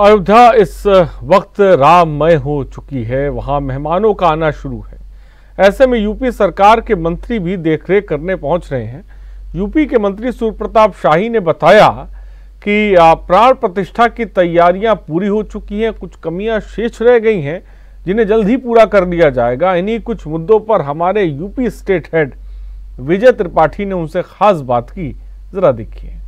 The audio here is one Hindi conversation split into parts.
अयोध्या इस वक्त राममय हो चुकी है, वहाँ मेहमानों का आना शुरू है। ऐसे में यूपी सरकार के मंत्री भी देखरेख करने पहुँच रहे हैं। यूपी के मंत्री सूर्य प्रताप शाही ने बताया कि प्राण प्रतिष्ठा की तैयारियाँ पूरी हो चुकी हैं, कुछ कमियाँ शेष रह गई हैं, जिन्हें जल्द ही पूरा कर लिया जाएगा। इन्हीं कुछ मुद्दों पर हमारे UP state head Vijay Tripathi ने उनसे खास बात की। जरा देखिए।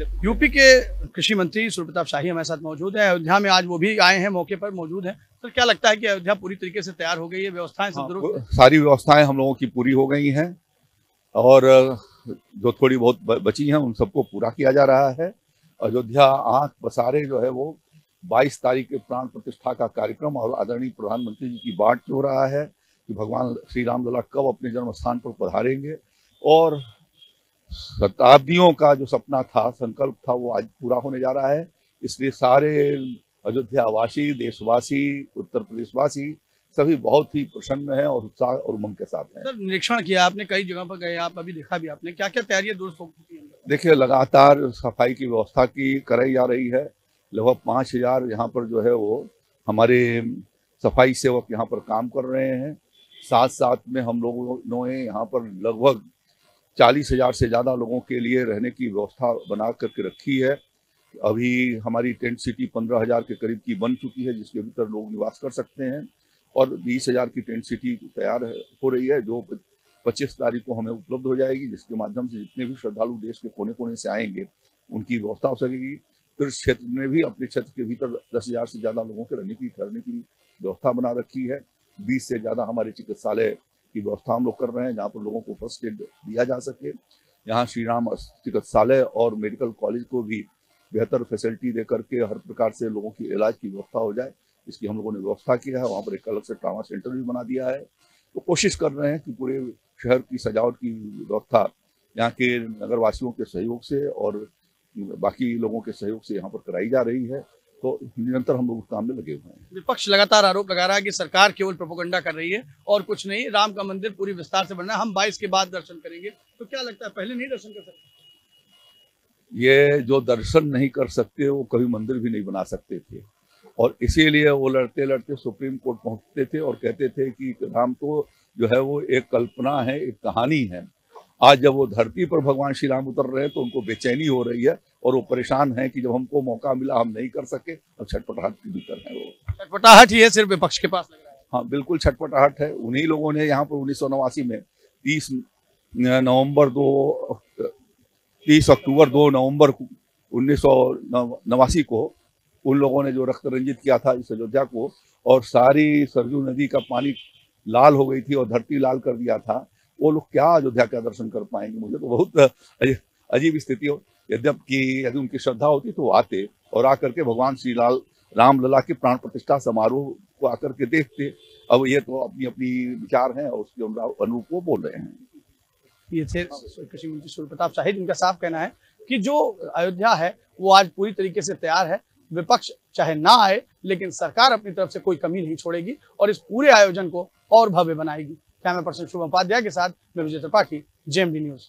यूपी के कृषि मंत्री सूर्य प्रताप शाही हमारे साथ मौजूद है। अयोध्या में आज वो भी आए हैं मौके पर मौजूद हैं। तो क्या लगता है कि अयोध्या पूरी तरीके से तैयार हो गई है? व्यवस्थाएँ हाँ, सारी व्यवस्थाएँ हम लोगों की पूरी हो गई हैं और जो थोड़ी बहुत बची हैं उन सबको पूरा किया जा रहा है। अयोध्या आँख बसारे जो है वो 22 तारीख के प्राण प्रतिष्ठा का कार्यक्रम और आदरणीय प्रधानमंत्री जी की बात हो रहा है कि भगवान श्री राम लला कब अपने जन्म स्थान पर पधारेंगे और शताब्दियों का जो सपना था संकल्प था वो आज पूरा होने जा रहा है। इसलिए सारे अयोध्यावासी देशवासी उत्तर प्रदेशवासी सभी बहुत ही प्रसन्न है और उत्साह और उमंग के साथ हैं। सर निरीक्षण किया आपने कई जगह पर गए आप अभी देखा भी आपने। क्या क्या तैयारियाँ हैं? देखिए लगातार सफ़ाई की व्यवस्था की कराई जा रही है। लगभग पाँच हज़ार यहाँ पर जो है वो हमारे सफ़ाई सेवक यहाँ पर काम कर रहे हैं। साथ साथ में हम लोगों ने यहाँ पर लगभग चालीस हज़ार से ज़्यादा लोगों के लिए रहने की व्यवस्था बना करके रखी है। अभी हमारी टेंट सिटी पंद्रह हज़ार के करीब की बन चुकी है, जिसके भीतर लोग निवास कर सकते हैं। और बीस हज़ार की टेंट सिटी तैयार हो रही है, जो पच्चीस तारीख को हमें उपलब्ध हो जाएगी, जिसके माध्यम से जितने भी श्रद्धालु देश के कोने कोने से आएँगे, उनकी व्यवस्था हो सकेगी। फिर क्षेत्र में भी अपने क्षेत्र के भीतर दस हज़ार से ज़्यादा लोगों के रहने की, ठहरने की व्यवस्था बना रखी है। बीस से ज़्यादा हमारे चिकित्सालय की व्यवस्था हम लोग कर रहे हैं, जहाँ पर लोगों को फ़र्स्ट एड दिया जा सके। यहाँ श्री राम चिकित्सालय और मेडिकल कॉलेज को भी बेहतर फैसिलिटी दे करके हर प्रकार से लोगों की इलाज की व्यवस्था हो जाए, इसकी हम लोगों ने व्यवस्था किया है। वहाँ पर एक अलग से ट्रामा सेंटर भी बना दिया है। तो कोशिश कर रहे हैं कि पूरे शहर की सजावट की व्यवस्था यहाँ के नगरवासियों के सहयोग से और बाकी लोगों के सहयोग से यहाँ पर कराई जा रही है। तो निरंतर हम लोग उस काम में लगे हुए हैं। विपक्ष लगातार आरोप लगा रहा है कि सरकार केवल प्रोपोगंडा कर रही है और कुछ नहीं राम का मंदिर पूरी विस्तार से बनना है। हम बाईस के बाद दर्शन करेंगे। तो क्या लगता है पहले नहीं दर्शन कर सकते? ये जो दर्शन नहीं कर सकते वो कभी मंदिर भी नहीं बना सकते थे। और इसीलिए वो लड़ते लड़ते सुप्रीम कोर्ट पहुँचते थे और कहते थे कि राम तो जो है वो एक कल्पना है एक कहानी है। आज जब वो धरती पर भगवान श्री राम उतर रहे हैं तो उनको बेचैनी हो रही है और वो परेशान है कि जब हमको मौका मिला हम नहीं कर सके अब छटपटाहट के भीतर है वो। छटपटाहट ही है सिर्फ़ विपक्ष के पास हाँ। बिल्कुल छटपटाहट है। उन्हीं लोगों ने यहाँ पर उन्नीस सौ नवासी में तीस नवंबर दो तीस अक्टूबर दो नवंबर उन्नीस नवासी को उन लोगों ने जो रक्त रंजित किया था इस अयोध्या को और सारी सरजू नदी का पानी लाल हो गई थी और धरती लाल कर दिया था। वो लोग क्या अयोध्या का दर्शन कर पाएँगे? मुझे तो बहुत अजीब स्थिति हो। यद्यपि यदि उनकी श्रद्धा होती तो आते और आकर के भगवान श्री लाल राम लला के प्राण प्रतिष्ठा समारोह को आकर के देखते। अब ये तो अपनी अपनी विचार हैं और उसके अनुरूप वो बोल रहे हैं। ये थे कृषि मंत्री सूर्य प्रताप शाहिद जिनका साफ़ कहना है कि जो अयोध्या है, वो आज पूरी तरीके से तैयार है। विपक्ष चाहे ना आए, लेकिन सरकार अपनी तरफ़ से कोई कमी नहीं छोड़ेगी और इस पूरे आयोजन को और भव्य बनाएगी। कैमरा पर्सन शुभम उपाध्याय के साथ मैं विजय त्रिपाठी जेएमडी न्यूज़।